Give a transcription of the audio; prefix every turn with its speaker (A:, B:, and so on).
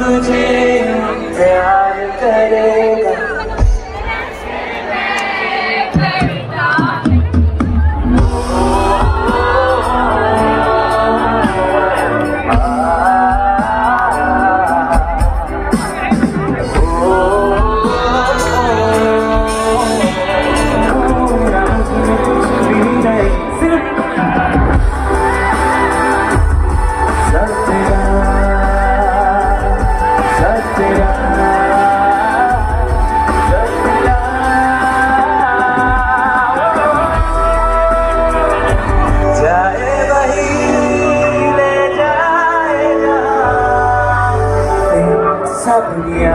A: तुझे Sabunia.